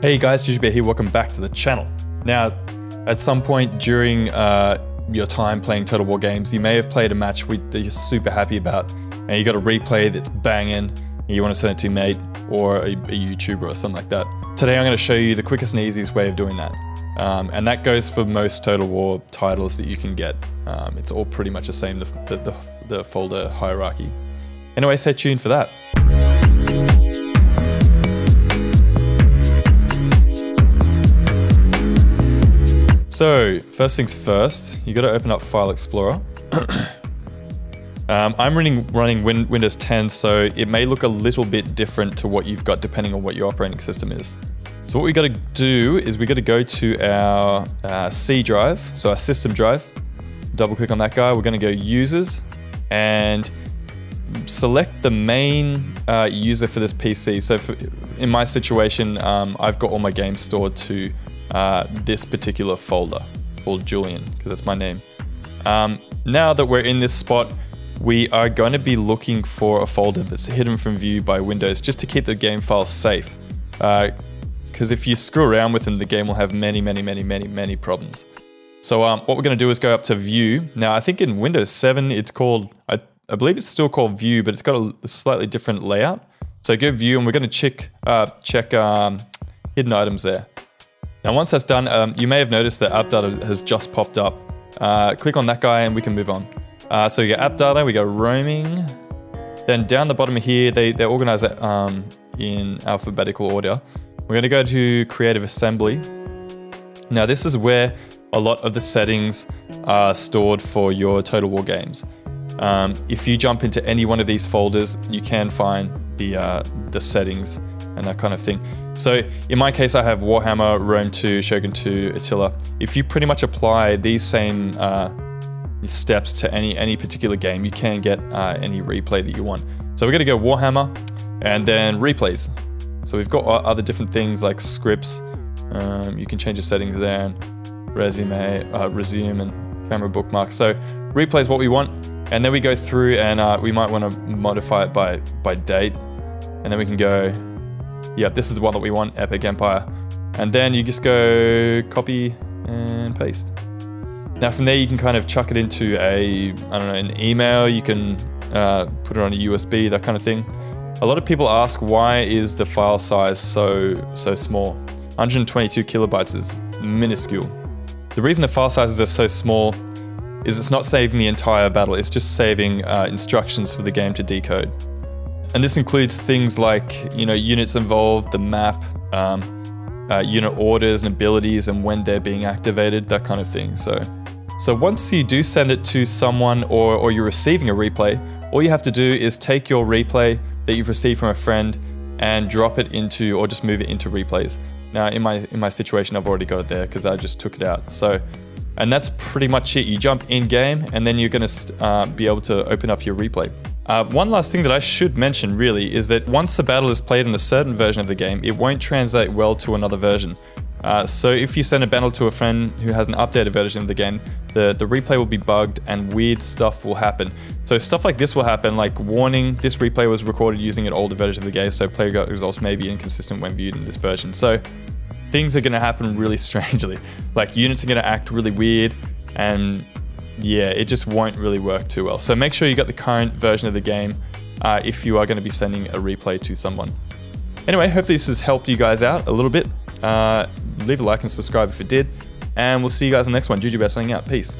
Hey guys, Jujubear here, welcome back to the channel. Now, at some point during uh, your time playing Total War games, you may have played a match that you're super happy about, and you got a replay that's banging, and you want to send it to your mate, or a, a YouTuber or something like that. Today I'm going to show you the quickest and easiest way of doing that. Um, and that goes for most Total War titles that you can get. Um, it's all pretty much the same, the, the, the folder hierarchy. Anyway, stay tuned for that. So, first things first, you gotta open up File Explorer. um, I'm running, running Win Windows 10, so it may look a little bit different to what you've got depending on what your operating system is. So what we gotta do is we gotta go to our uh, C drive, so our system drive, double click on that guy, we're gonna go users, and select the main uh, user for this PC. So for, in my situation, um, I've got all my games stored to uh, this particular folder called Julian, because that's my name. Um, now that we're in this spot, we are going to be looking for a folder that's hidden from view by Windows just to keep the game files safe. Because uh, if you screw around with them, the game will have many, many, many, many, many problems. So um, what we're going to do is go up to View. Now, I think in Windows 7, it's called, I, I believe it's still called View, but it's got a, a slightly different layout. So go View, and we're going to check, uh, check um, hidden items there. Now once that's done, um, you may have noticed that app data has just popped up. Uh, click on that guy and we can move on. Uh, so we get app data, we go roaming. Then down the bottom here, they, they organize it um, in alphabetical order. We're gonna go to Creative Assembly. Now this is where a lot of the settings are stored for your Total War games. Um, if you jump into any one of these folders, you can find the, uh, the settings and that kind of thing. So in my case, I have Warhammer, Rome 2, Shogun 2, Attila. If you pretty much apply these same uh, steps to any, any particular game, you can get uh, any replay that you want. So we're gonna go Warhammer and then replays. So we've got other different things like scripts. Um, you can change the settings there and resume, uh, resume and camera bookmark. So replay is what we want. And then we go through and uh, we might want to modify it by, by date. And then we can go Yep, this is the one that we want, Epic Empire. And then you just go copy and paste. Now from there you can kind of chuck it into a, I don't know, an email, you can uh, put it on a USB, that kind of thing. A lot of people ask why is the file size so, so small? 122 kilobytes is minuscule. The reason the file sizes are so small is it's not saving the entire battle, it's just saving uh, instructions for the game to decode. And this includes things like, you know, units involved, the map, um, uh, unit orders and abilities and when they're being activated, that kind of thing. So, so once you do send it to someone or, or you're receiving a replay, all you have to do is take your replay that you've received from a friend and drop it into, or just move it into replays. Now in my, in my situation, I've already got it there because I just took it out. So, and that's pretty much it. You jump in game and then you're gonna uh, be able to open up your replay. Uh, one last thing that I should mention really is that once a battle is played in a certain version of the game, it won't translate well to another version. Uh, so if you send a battle to a friend who has an updated version of the game, the, the replay will be bugged and weird stuff will happen. So stuff like this will happen, like warning, this replay was recorded using an older version of the game, so player results may be inconsistent when viewed in this version. So things are going to happen really strangely. Like units are going to act really weird and yeah, it just won't really work too well. So make sure you got the current version of the game uh, if you are going to be sending a replay to someone. Anyway, hopefully this has helped you guys out a little bit. Uh, leave a like and subscribe if it did. And we'll see you guys in the next one. Jujubear signing out. Peace.